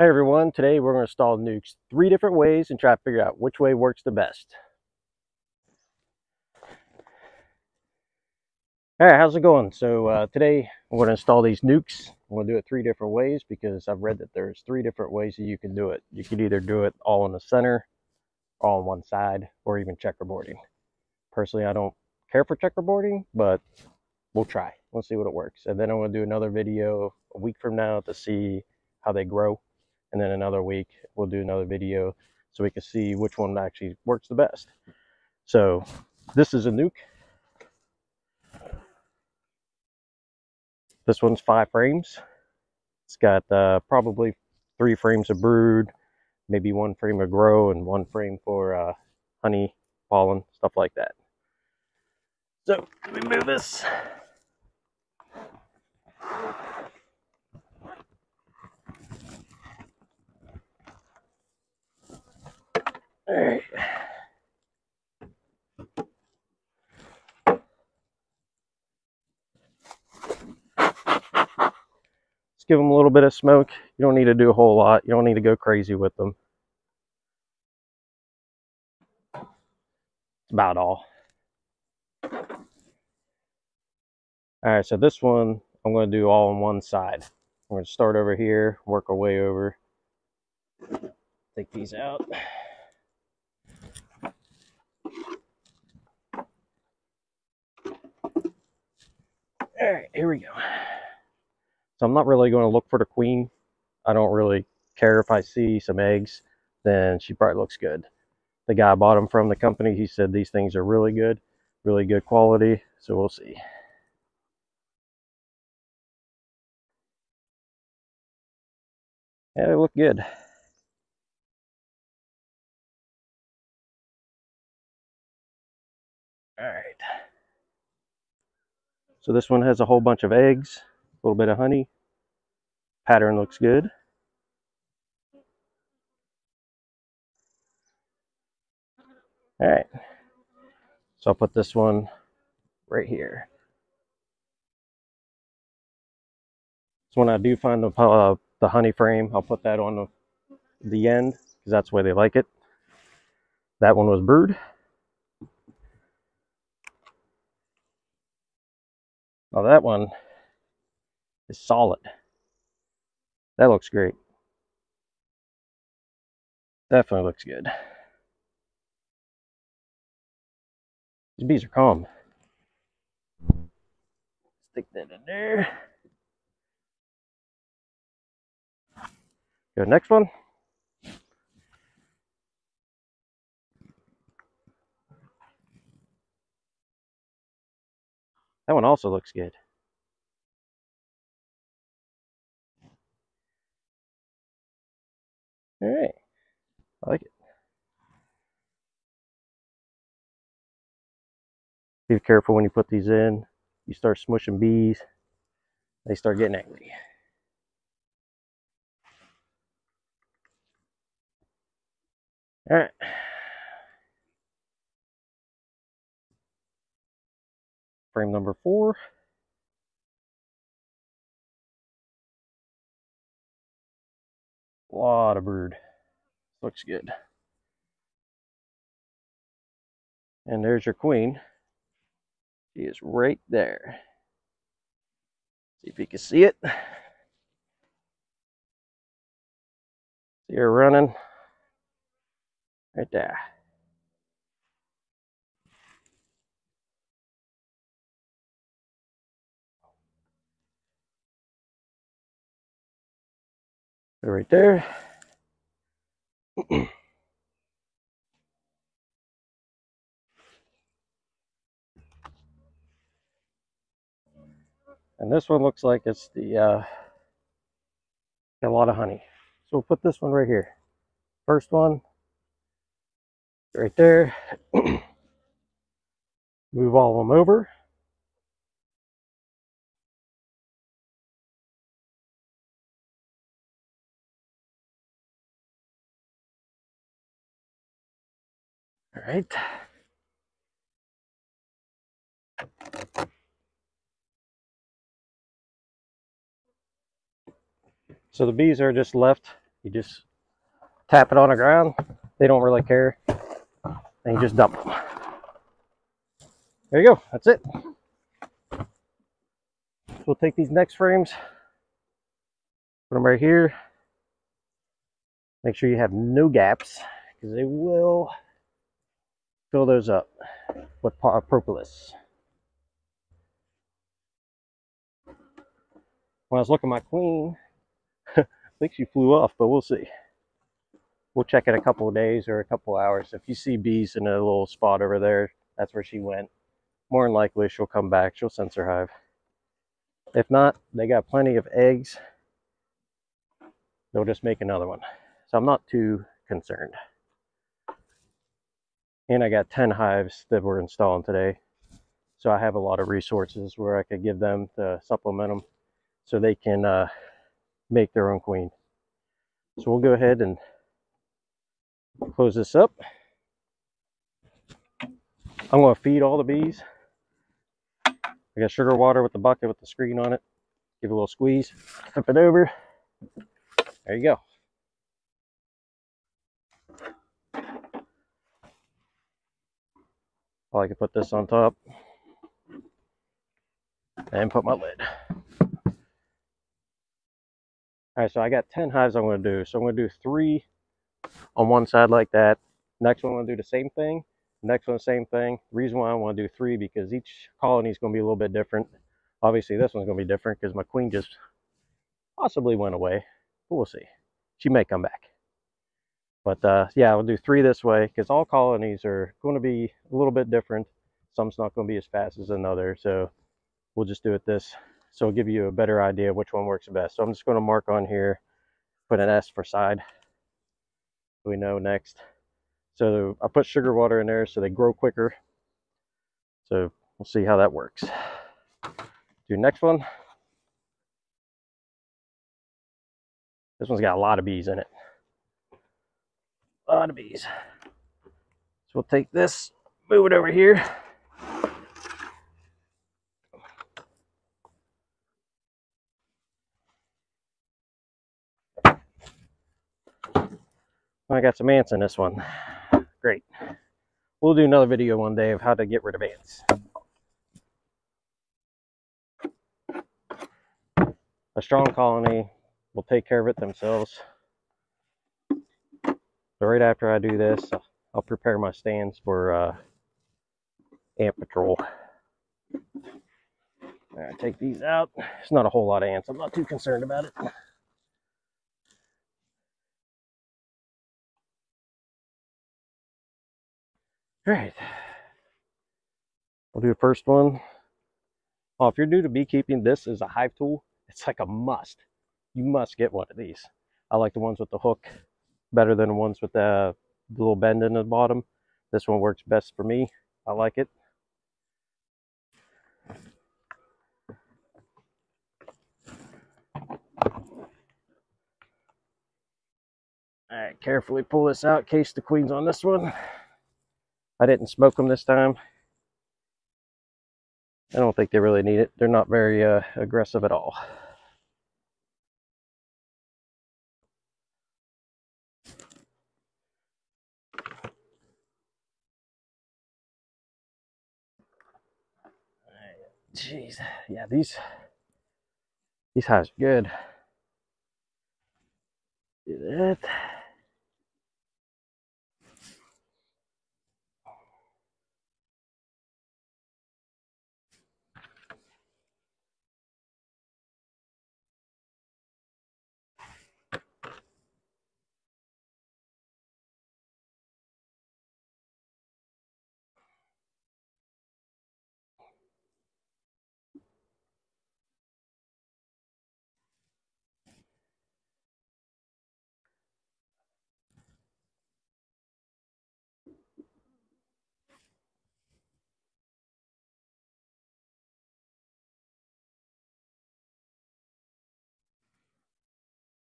Hey everyone, today we're going to install nucs three different ways and try to figure out which way works the best. Alright, how's it going? So uh, today I'm going to install these nucs. I'm going to do it three different ways because I've read that there's three different ways that you can do it. You could either do it all in the center, all on one side, or even checkerboarding. Personally, I don't care for checkerboarding, but we'll try. We'll see what it works. And then I'm going to do another video a week from now to see how they grow and then another week we'll do another video so we can see which one actually works the best. So this is a nuc. This one's five frames. It's got uh, probably three frames of brood, maybe one frame of grow, and one frame for uh, honey, pollen, stuff like that. So let me move this. All right. Let's give them a little bit of smoke. You don't need to do a whole lot. You don't need to go crazy with them. That's about all. All right, so this one I'm going to do all on one side. I'm going to start over here, work our way over. Take these out. Right, here we go. So I'm not really going to look for the queen. I don't really care if I see some eggs, then she probably looks good. The guy bought them from the company, he said these things are really good, really good quality, so we'll see. Yeah, they look good. All right. So this one has a whole bunch of eggs, a little bit of honey. Pattern looks good. All right. So I'll put this one right here. So when I do find the, uh, the honey frame, I'll put that on the, the end because that's where they like it. That one was brood. Now that one is solid. That looks great. Definitely looks good. These bees are calm. Stick that in there. Go next one. That one also looks good. All right, I like it. Be careful when you put these in. You start smushing bees, they start getting angry. All right. Frame number four. A lot of brood. Looks good. And there's your queen. She is right there. See if you can see it. See her running right there. Right there. and this one looks like it's the uh, a lot of honey. So we'll put this one right here. First one, right there. Move all of them over. All right. So the bees are just left You just tap it on the ground. They don't really care. And you just dump them. There you go. That's it. So we'll take these next frames, put them right here. Make sure you have no gaps because they will fill those up with uh, propolis. When I was looking at my queen, I think she flew off, but we'll see. We'll check in a couple of days or a couple hours. If you see bees in a little spot over there, that's where she went. More than likely, she'll come back. She'll sense her hive. If not, they got plenty of eggs. They'll just make another one. So I'm not too concerned. And I got 10 hives that we're installing today. So I have a lot of resources where I could give them to supplement them so they can uh, make their own queen. So we'll go ahead and close this up. I'm going to feed all the bees. I got sugar water with the bucket with the screen on it. Give it a little squeeze. Flip it over. There you go. I can put this on top and put my lid. All right, so I got 10 hives I'm to do. So I'm to do three on one side like that. Next one I'm to do the same thing. Next one, same thing. Reason why I want to do three because each colony is going to be a little bit different. Obviously, this one's going to be different because my queen just possibly went away. But we'll see. She may come back. But uh, yeah, we'll do three this way because all colonies are going to be a little bit different. Some's not going to be as fast as another. So we'll just do it this. So it'll give you a better idea which one works best. So I'm just going to mark on here, put an S for side. we know next. So I put sugar water in there so they grow quicker. So we'll see how that works. Do next one. This one's got a lot of bees in it lot of bees. So we'll take this, move it over here. I got some ants in this one. Great. We'll do another video one day of how to get rid of ants. A strong colony will take care of it themselves. So right after I do this, I'll prepare my stands for uh, ant patrol. Right, take these out. It's not a whole lot of ants. I'm not too concerned about it. All right. We'll do the first one. Oh, if you're new to beekeeping, this is a hive tool. It's like a must. You must get one of these. I like the ones with the hook better than the ones with the, little bend in the bottom. This one works best for me. I like it. All right, carefully pull this out case the queen's on this one. I didn't smoke them this time. I don't think they really need it. They're not very uh, aggressive at all. Jeez, yeah, these these hives are good. Do that.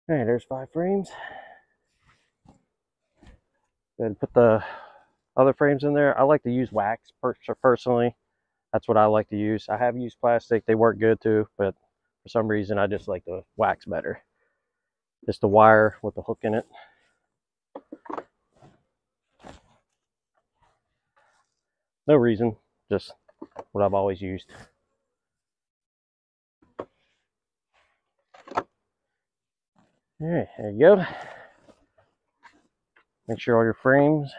All right, there's five frames. Then put the other frames in there. I like to use wax personally. That's what I like to use. I have used plastic. They work good too, but for some reason I just like the wax better. It's the wire with the hook in it. No reason, just what I've always used. All right, there you go. Make sure all your frames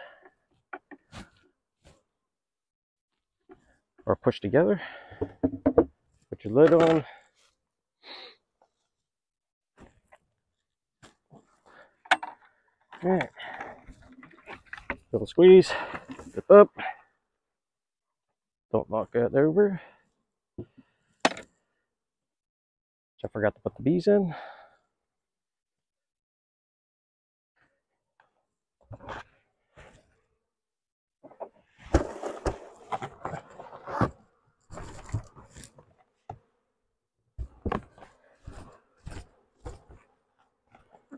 are pushed together. Put your lid on. All right. Little squeeze, zip up. Don't knock that over. I forgot to put the bees in.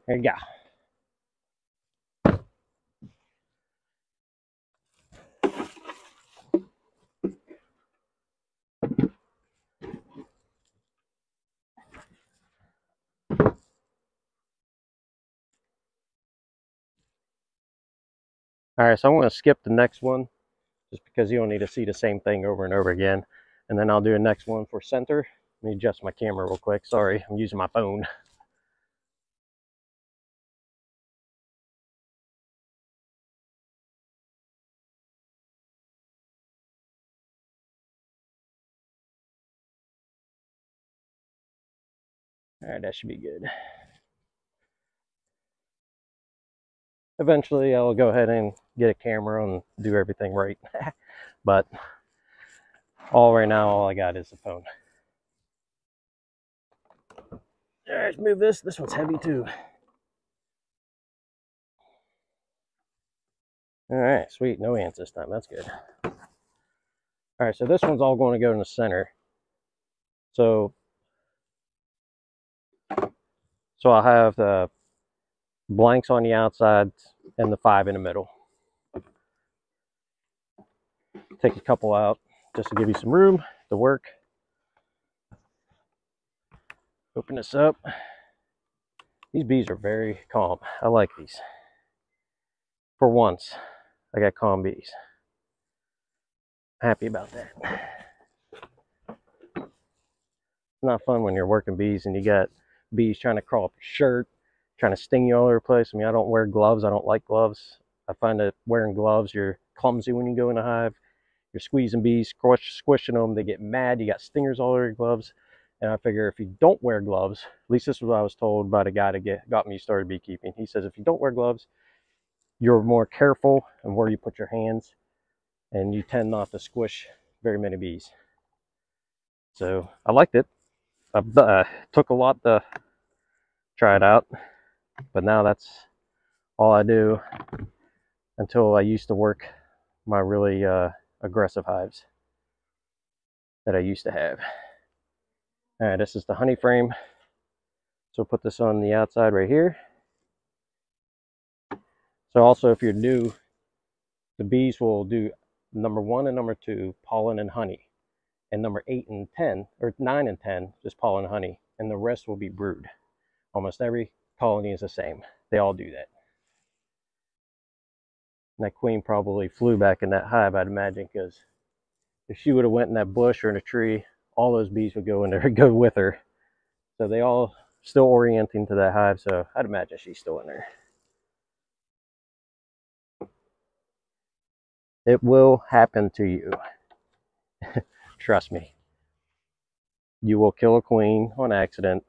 There you go. All right, so I'm to skip the next one just because you don't need to see the same thing over and over again. And then I'll do a next one for center. Let me adjust my camera real quick. Sorry, I'm using my phone. All right, that should be good. Eventually, I'll go ahead and get a camera and do everything right. but all right now, all I got is the phone. All right, let's move this. This one's heavy too. All right, sweet. No ants this time. That's good. All right, so this one's all going to go in the center. So So I'll have the blanks on the outside and the five in the middle. Take a couple out just to give you some room to work. Open this up. These bees are very calm. I like these. For once, I got calm bees. Happy about that. It's not fun when you're working bees and you got bees trying to crawl up your shirt, trying to sting you all over the place. I mean, I don't wear gloves. I don't like gloves. I find that wearing gloves, you're clumsy when you go in a hive. You're squeezing bees, squish, squishing them. They get mad. You got stingers all over your gloves. And I figure if you don't wear gloves, at least this is what I was told by the guy that get, got me started beekeeping. He says if you don't wear gloves, you're more careful and where you put your hands and you tend not to squish very many bees. So I liked it. I uh, took a lot to try it out, but now that's all I do until I used to work my really uh, aggressive hives that I used to have. All right, this is the honey frame. So put this on the outside right here. So also if you're new, the bees will do number one and number two, pollen and honey and number 8 and 10, or 9 and 10, just pollen and honey, and the rest will be brood. Almost every colony is the same. They all do that. And that queen probably flew back in that hive, I'd imagine, because if she would have went in that bush or in a tree, all those bees would go in there, go with her. So they all still orienting to that hive, so I'd imagine she's still in there. It will happen to you. Trust me. You will kill a queen on accident.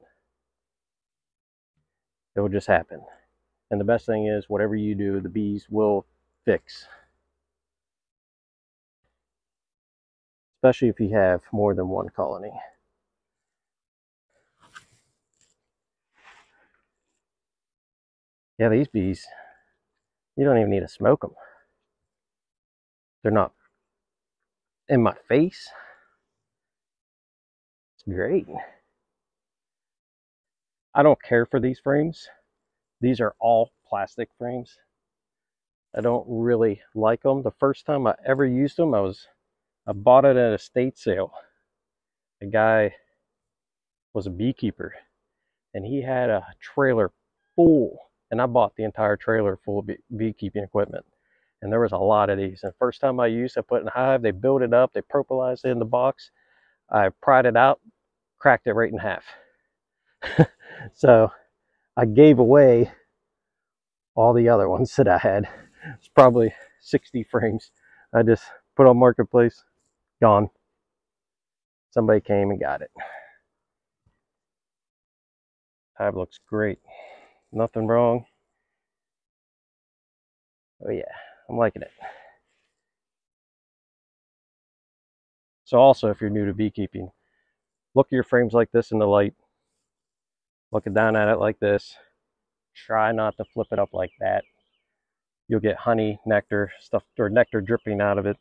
It will just happen. And the best thing is, whatever you do, the bees will fix. Especially if you have more than one colony. Yeah, these bees, you don't even need to smoke them. They're not in my face. It's great. I don't care for these frames. These are all plastic frames. I don't really like them. The first time I ever used them, I was I bought it at a state sale. A guy was a beekeeper and he had a trailer full, and I bought the entire trailer full of bee- beekeeping equipment. And there was a lot of these. And first time I used, I put in a hive. They built it up. They propolized it in the box. I pried it out, cracked it right in half. so I gave away all the other ones that I had. It's probably 60 frames. I just put on marketplace, gone. Somebody came and got it. Hive looks great. Nothing wrong. Oh yeah, I'm liking it. So also, if you're new to beekeeping, look at your frames like this in the light. Looking down at it like this. Try not to flip it up like that. You'll get honey, nectar, stuff, or nectar dripping out of it.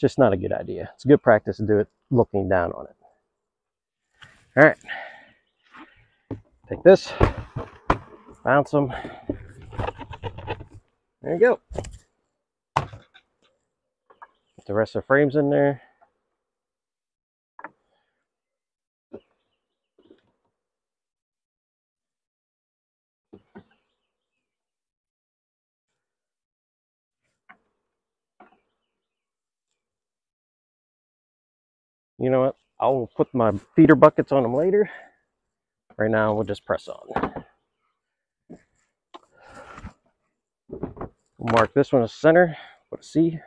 Just not a good idea. It's a good practice to do it looking down on it. All right. Take this, bounce them. There you go. The rest of the frames in there. You know what? I'll put my feeder buckets on them later. Right now, we'll just press on. We'll mark this one as center, put a C.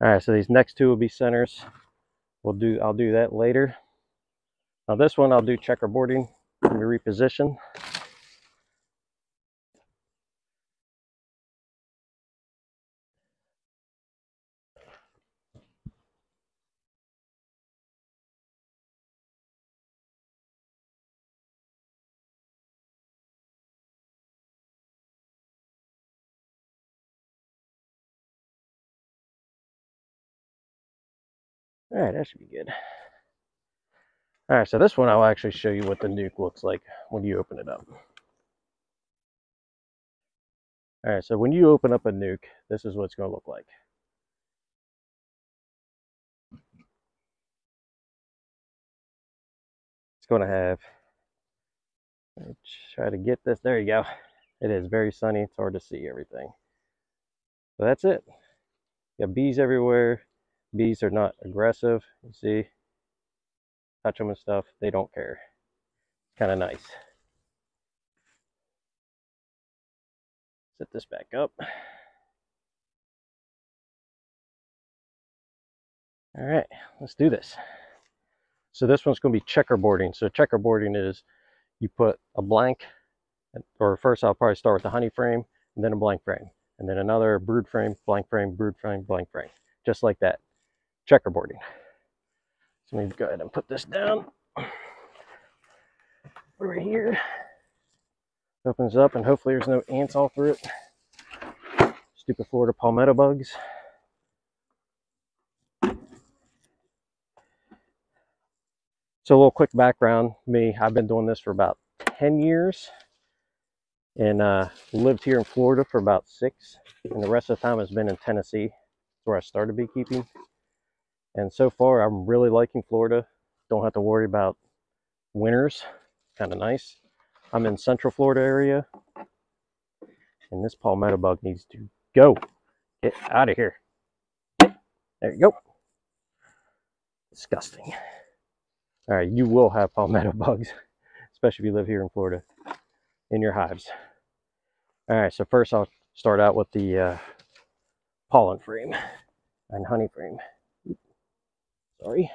All right, so these next two will be centers. We'll do, I'll do that later. Now this one I'll do checkerboarding. Me reposition. All right, that should be good. All right, so this one I'll actually show you what the nuc looks like when you open it up. All right, so when you open up a nuc, this is what it's going to look like. It's going to have, try to get this, there you go. It is very sunny, it's hard to see everything. So that's it. You got bees everywhere, Bees are not aggressive. You see, touch them and stuff. They don't care. Kind of nice. Set this back up. All right, let's do this. So this one's going to be checkerboarding. So checkerboarding is you put a blank, or first I'll probably start with the honey frame, and then a blank frame, and then another brood frame, blank frame, brood frame, blank frame, just like that checkerboarding. So let me go ahead and put this down. Right here. Opens up and hopefully there's no ants all through it. Stupid Florida palmetto bugs. So a little quick background, me, I've been doing this for about 10 years and uh, lived here in Florida for about six. And the rest of the time has been in Tennessee, where I started beekeeping. And so far, I'm really liking Florida. Don't have to worry about winters. Kind of nice. I'm in Central Florida area. And this palmetto bug needs to go. Get out of here. There you go. Disgusting. All right, you will have palmetto bugs, especially if you live here in Florida, in your hives. All right, so first I'll start out with the uh, pollen frame and honey frame. Sorry.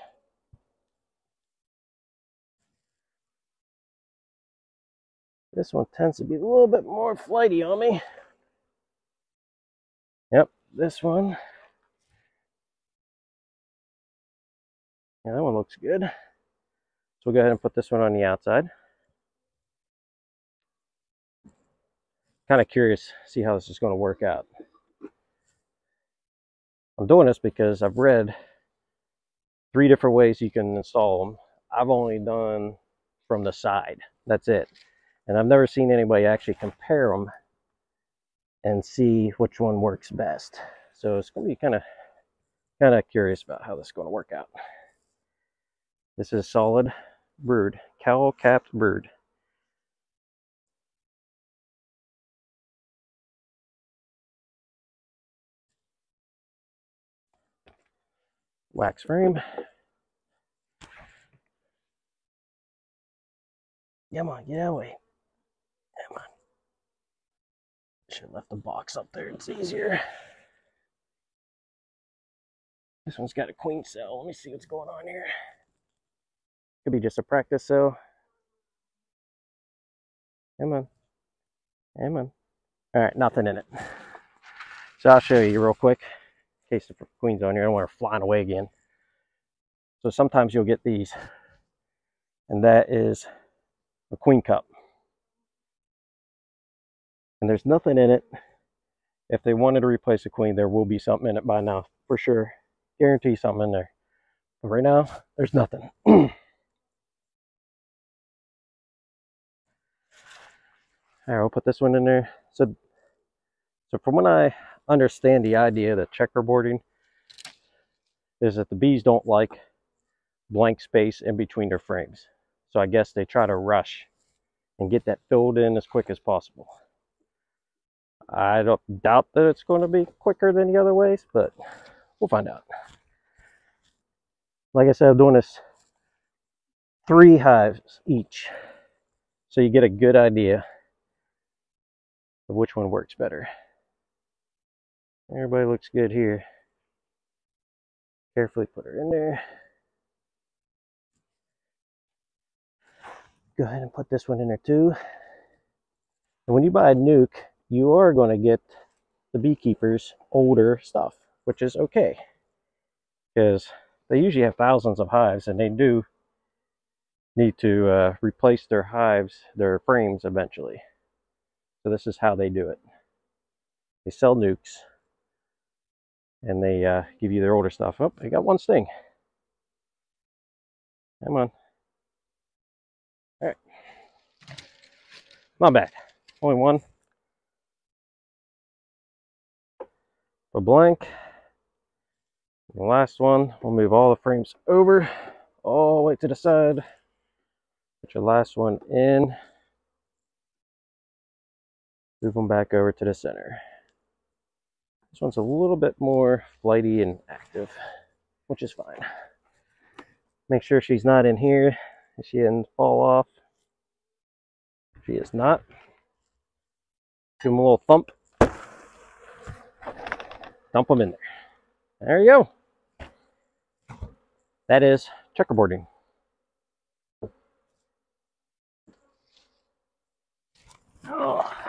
This one tends to be a little bit more flighty on me. Yep, this one. Yeah, that one looks good. So we'll go ahead and put this one on the outside. Kind of curious, see how this is going to work out. I'm doing this because I've read three different ways you can install them. I've only done from the side. That's it. And I've never seen anybody actually compare them and see which one works best. So it's going to be kind of kind of curious about how this is going to work out. This is solid brood, cowl capped brood. Wax frame. Come on, get out of the way. Come on. Should have left the box up there. It's easier. This one's got a queen cell. Let me see what's going on here. Could be just a practice cell. Come on. Come on. All right, nothing in it. So I'll show you real quick case the queen's on here. I don't want her flying away again. So sometimes you'll get these, and that is a queen cup. And there's nothing in it. If they wanted to replace a queen, there will be something in it by now, for sure. Guarantee something in there. But right now, there's nothing. All right, we'll put this one in there. So, so from when I understand, the idea that checkerboarding is that the bees don't like blank space in between their frames. So I guess they try to rush and get that filled in as quick as possible. I don't doubt that it's going to be quicker than the other ways, but we'll find out. Like I said, I'm doing this three hives each. So you get a good idea of which one works better. Everybody looks good here. Carefully put her in there. go ahead and put this one in there too. And when you buy a nuc, you are going to get the beekeepers older stuff, which is okay. Because they usually have thousands of hives and they do need to uh, replace their hives, their frames eventually. So this is how they do it. They sell nucs and they uh, give you their older stuff. Oh, they got one sting. Come on. All right. Not bad. Only one. A blank. The last one, we'll move all the frames over, all the way to the side. Put your last one in. Move them back over to the center. This one's a little bit more flighty and active, which is fine. Make sure she's not in here. She didn't fall off. She is not. Give him a little thump. Dump them in there. There you go. That is checkerboarding. Oh.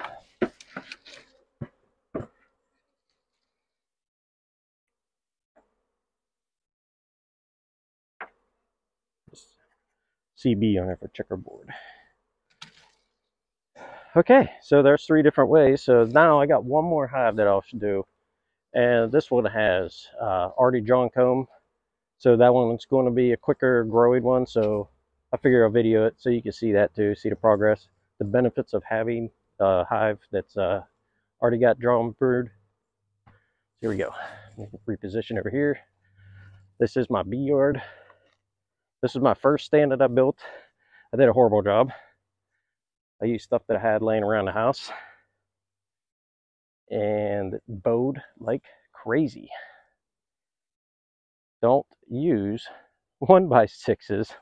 CB on for checkerboard. Okay, so there's three different ways. So now I got one more hive that I'll do. And this one has uh, already drawn comb. So that one's going to be a quicker growing one. So I figure I'll video it so you can see that too, see the progress. The benefits of having a hive that's uh, already got drawn brood. Here we go. Reposition over here. This is my bee yard. This is my first stand that I built. I did a horrible job. I used stuff that I had laying around the house and bowed like crazy. Don't use one by sixes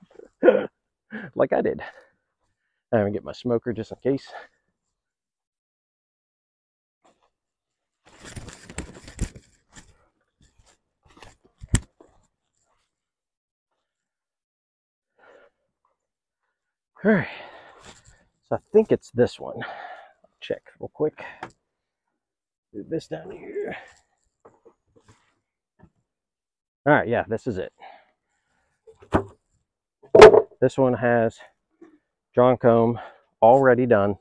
like I did. I'm gonna get my smoker just in case. All right. So I think it's this one. Check real quick. This down here. All right, yeah, this is it. This one has drawn comb already done.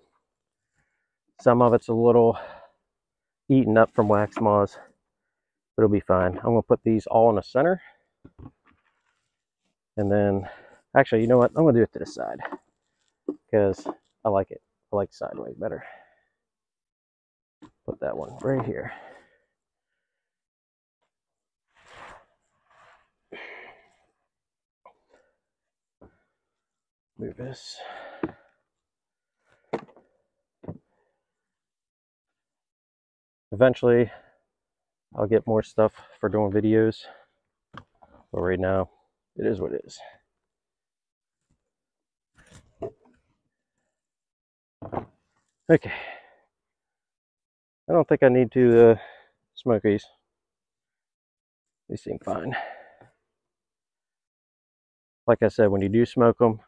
Some of it's a little eaten up from wax moths, but it'll be fine. I'm gonna put these all in the center. And then, actually, you know what? I'm gonna do it to the side because I like it. I like sideways better. Put that one right here. move this. Eventually, I'll get more stuff for doing videos. But right now, it is what it is. Okay. I don't think I need to uh, smoke these. They seem fine. Like I said, when you do smoke them,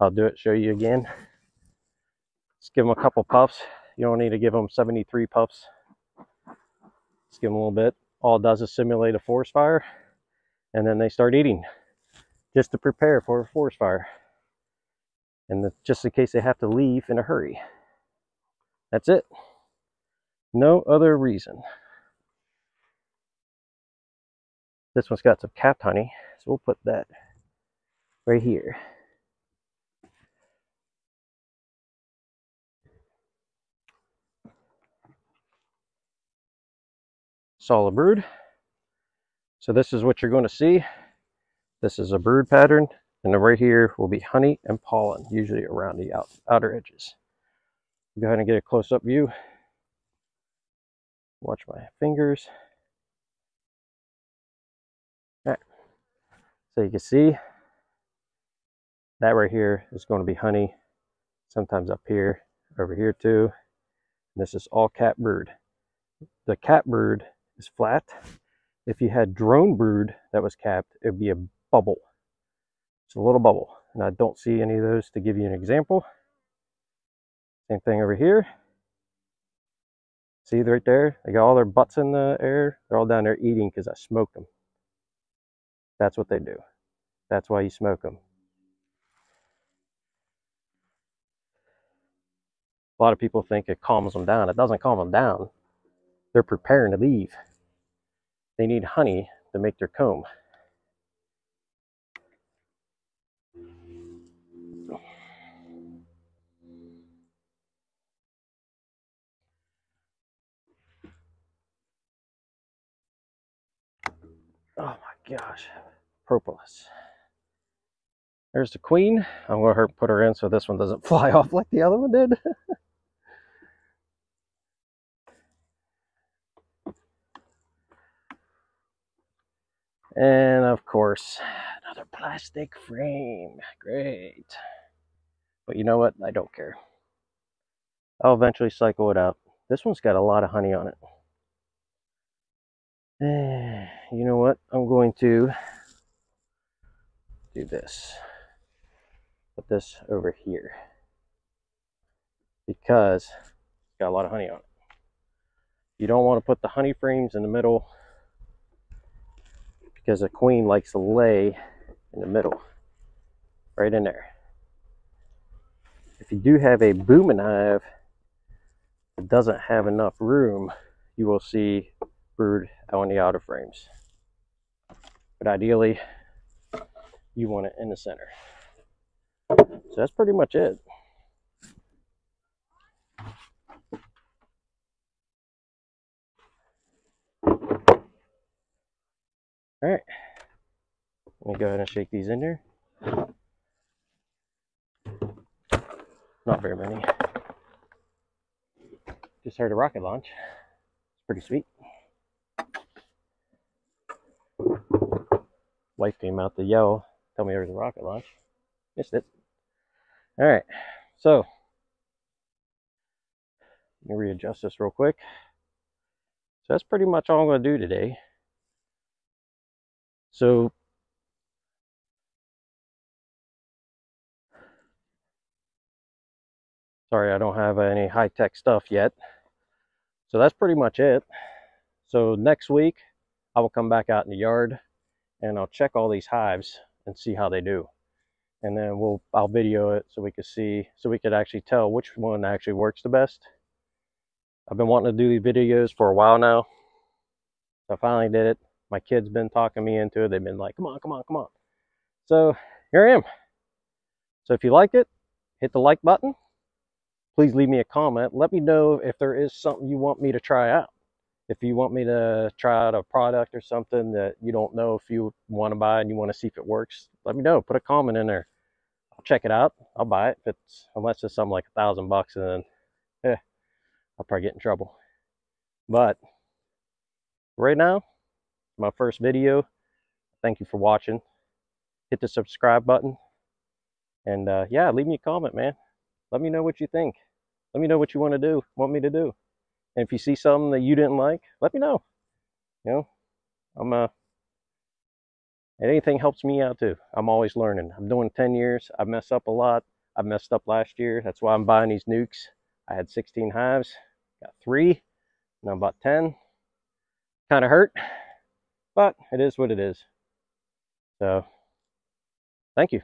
I'll do it, show you again. Just give them a couple puffs. You don't need to give them 73 puffs. Just give them a little bit. All it does is simulate a forest fire, and then they start eating just to prepare for a forest fire. And the, just in case they have to leave in a hurry. That's it. No other reason. This one's got some capped honey, so we'll put that right here. Solid brood. So this is what you're going to see. This is a brood pattern, and right here will be honey and pollen, usually around the out, outer edges. Go ahead and get a close-up view. Watch my fingers. All right. So you can see that right here is going to be honey. Sometimes up here, over here too. This is all brood. The brood is flat. If you had drone brood that was capped, it would be a bubble. It's a little bubble. And I don't see any of those to give you an example. Same thing over here. See right there? They got all their butts in the air. They're all down there eating because I smoked them. That's what they do. That's why you smoke them. A lot of people think it calms them down. It doesn't calm them down. They're preparing to leave. They need honey to make their comb. Gosh, propolis. There's the queen. I'm going to put her in so this one doesn't fly off like the other one did. and of course, another plastic frame. Great. But you know what? I don't care. I'll eventually cycle it out. This one's got a lot of honey on it. you know what? I'm going to do this. Put this over here. Because it's got a lot of honey on it. You don't want to put the honey frames in the middle because a queen likes to lay in the middle. Right in there. If you do have a booming hive that doesn't have enough room, you will see brood on the outer frames. But ideally, you want it in the center. So that's pretty much it. All right, let me go ahead and shake these in there. Not very many. Just heard a rocket launch. It's pretty sweet. Wife came out to yell, tell me there was a rocket launch. Missed it. All right, so let me readjust this real quick. So that's pretty much all I'm going to do today. So sorry, I don't have any high-tech stuff yet. So that's pretty much it. So next week, I will come back out in the yard and I'll check all these hives and see how they do. And then we'll I'll video it so we could see so we could actually tell which one actually works the best. I've been wanting to do these videos for a while now. So I finally did it. My kids been talking me into it. They've been like, come on, come on, come on. So here I am. So if you like it, hit the like button. Please leave me a comment. Let me know if there is something you want me to try out if you want me to try out a product or something that you don't know if you want to buy and you want to see if it works, let me know. Put a comment in there. I'll check it out. I'll buy it if it's unless it's something like a thousand bucks, and then eh, I'll probably get in trouble. But right now, my first video. Thank you for watching. Hit the subscribe button, and uh, yeah, leave me a comment, man. Let me know what you think. Let me know what you want to do, want me to do. And if you see something that you didn't like, let me know. You know, I'm uh and anything helps me out too. I'm always learning. I'm doing 10 years. I mess up a lot. I messed up last year. That's why I'm buying these nucs. I had 16 hives, got three, now I'm about 10. Kind of hurt, but it is what it is. So, thank you.